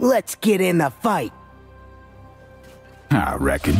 Let's get in the fight. I reckon.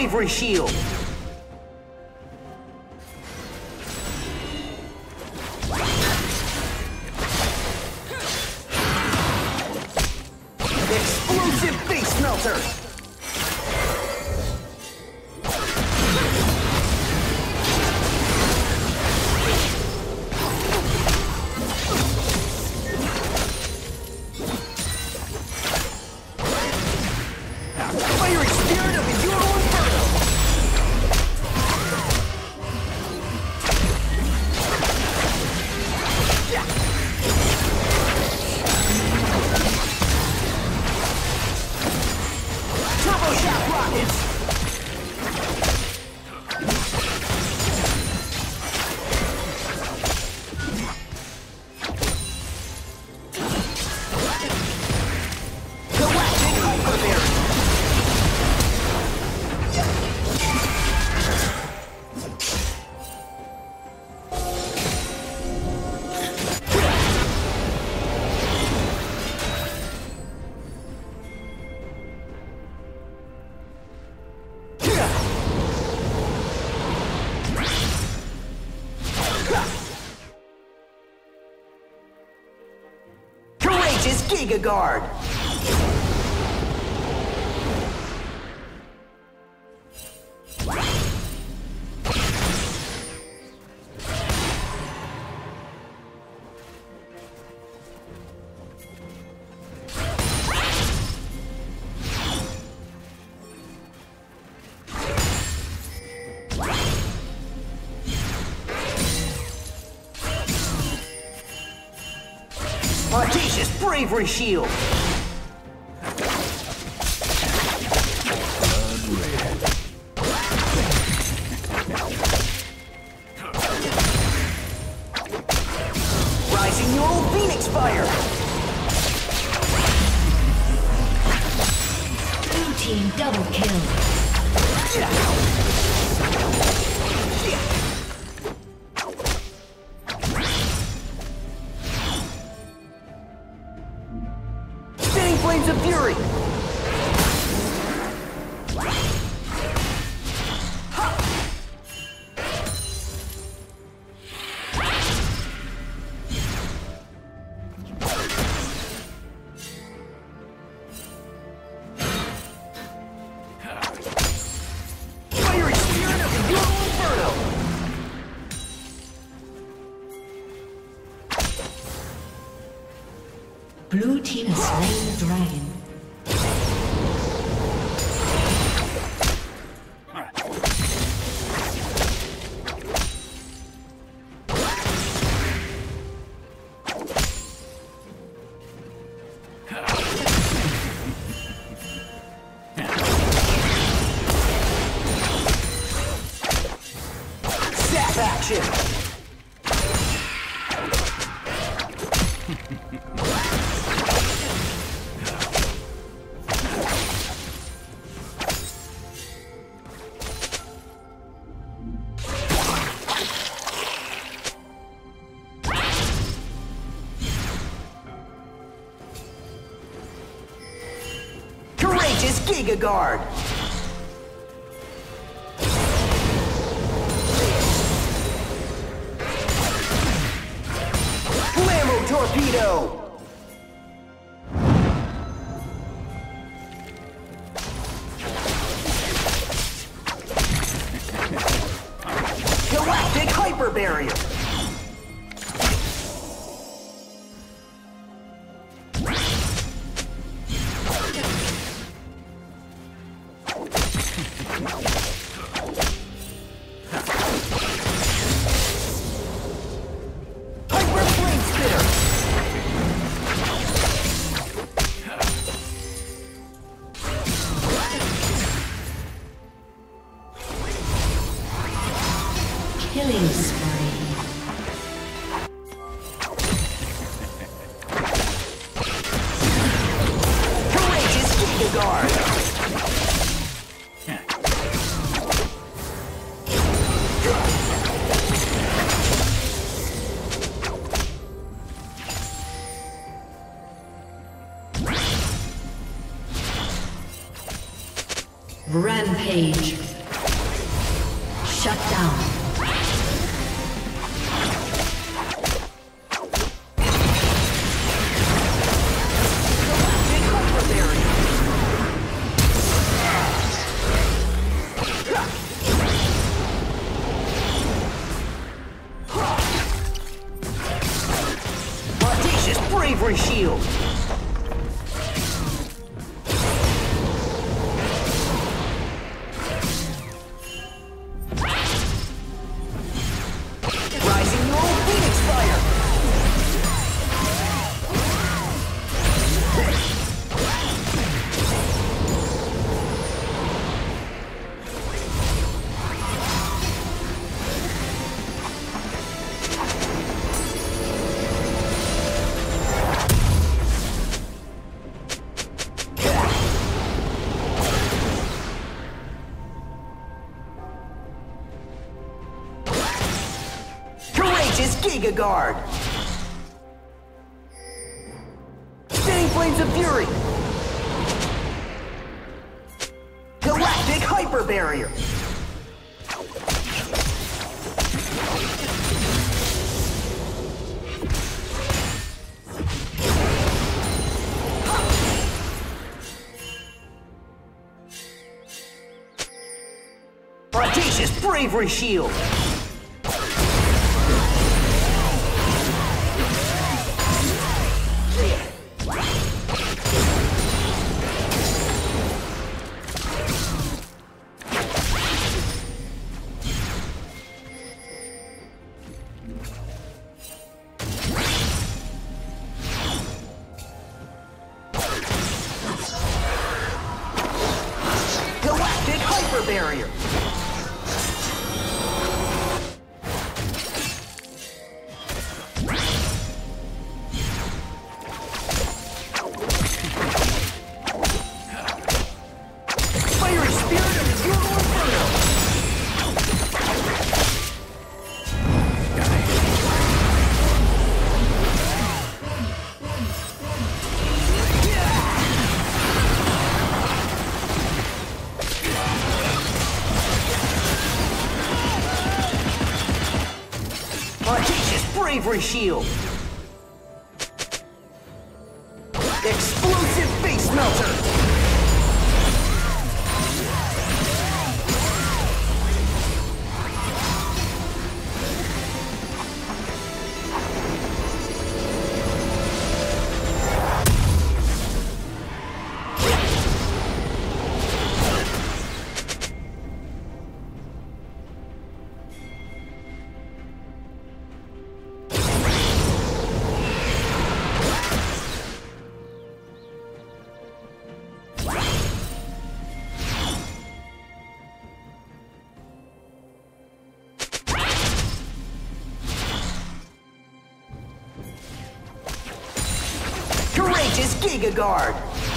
bravery shield. Giga Guard. bravery shield. Flames of Fury! ship. torpedo! Killing spree. shield. Giga Guard! Sitting Flames of Fury! Galactic Hyper Barrier! Bravery Shield! bravery shield. Omega Guard.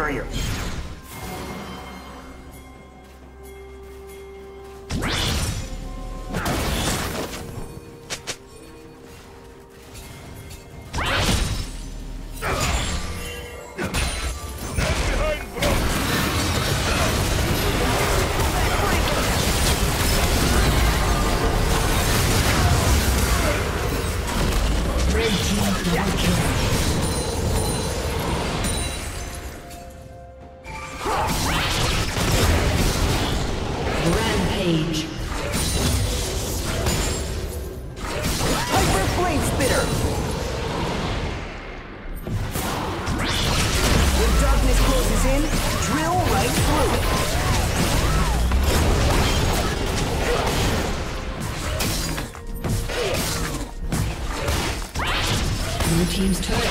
barrier. sail right through Team's turret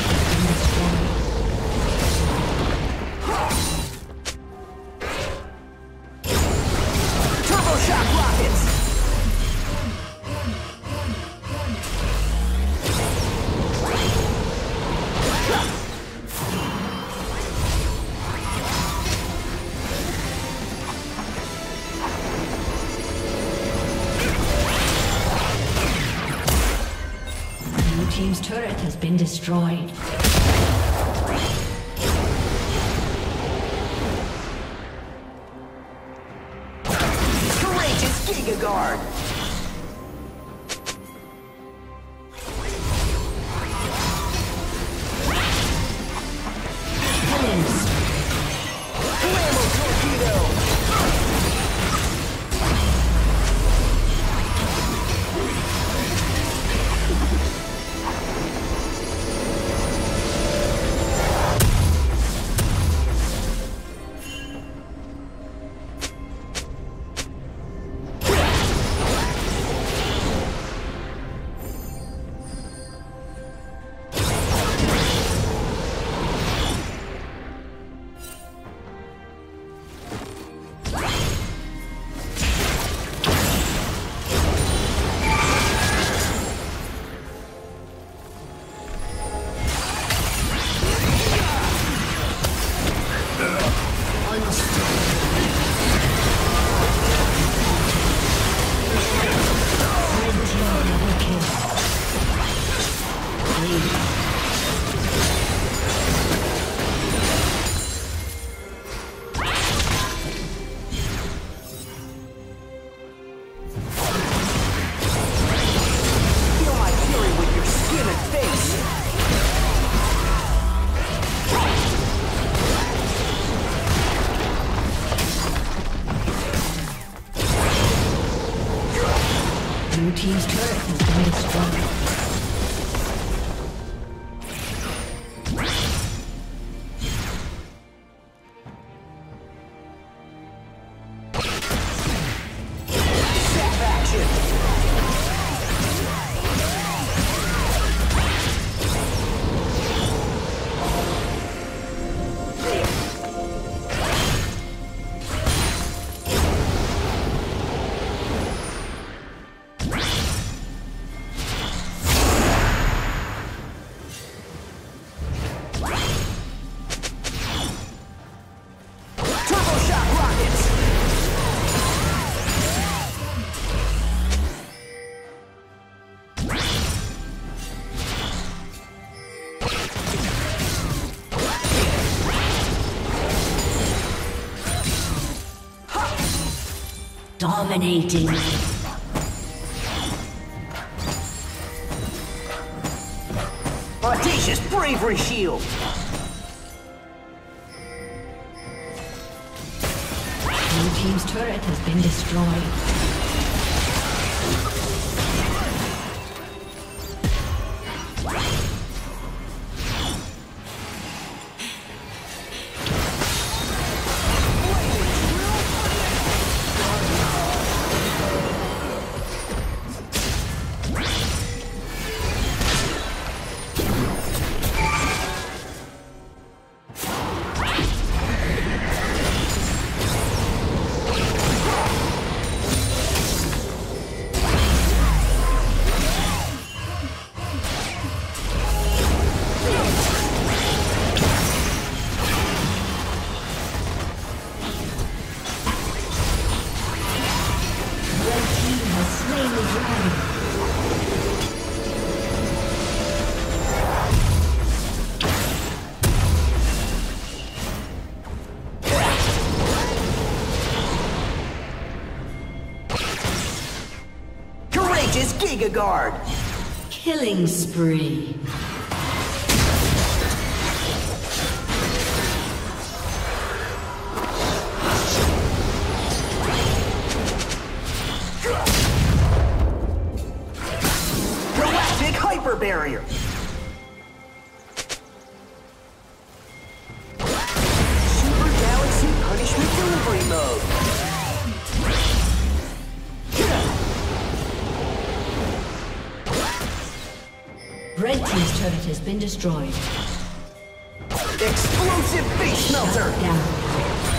turret has been destroyed. Courageous Giga Guard! Dominating. Audacious bravery shield. Blue team's turret has been destroyed. Guard. Killing spree. Turret has been destroyed. Explosive Face Melter! Down.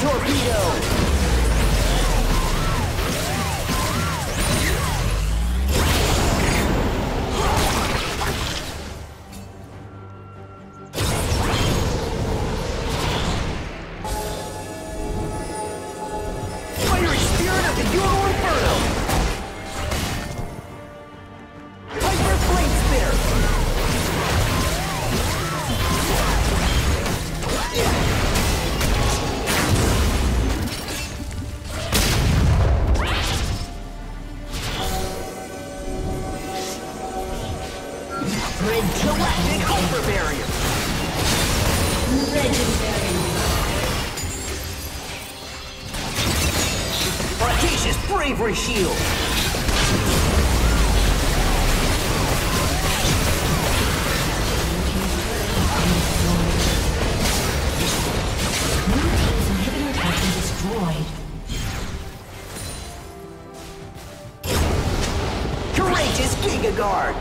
Torpedo! Galactic Hyper Barrier! Legendary. Audacious Bravery Shield! Team's inhibitor has been destroyed. Courageous Giga Guard!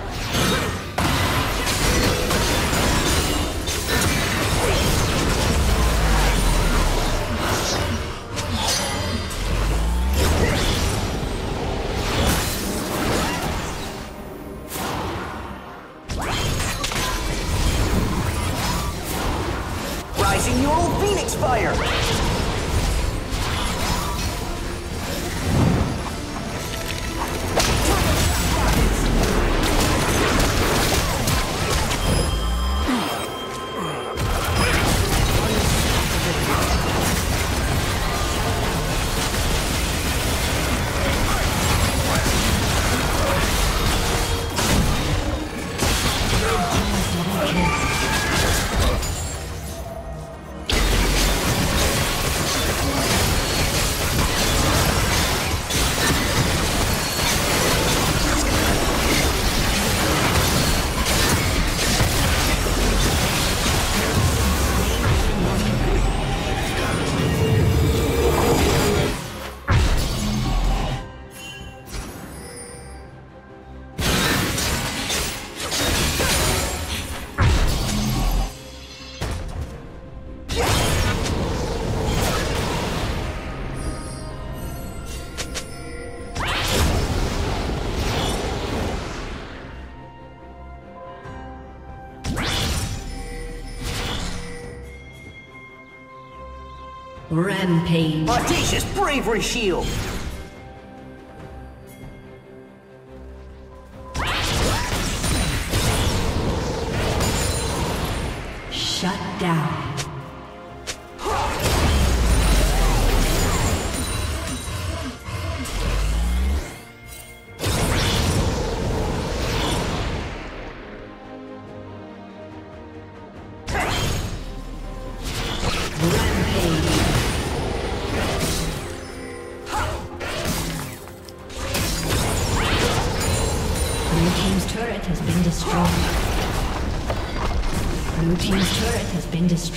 Phoenix Fire! Rampage. Audacious bravery shield. Shut down.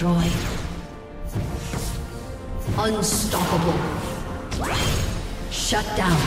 Destroyed. Unstoppable. Shut down.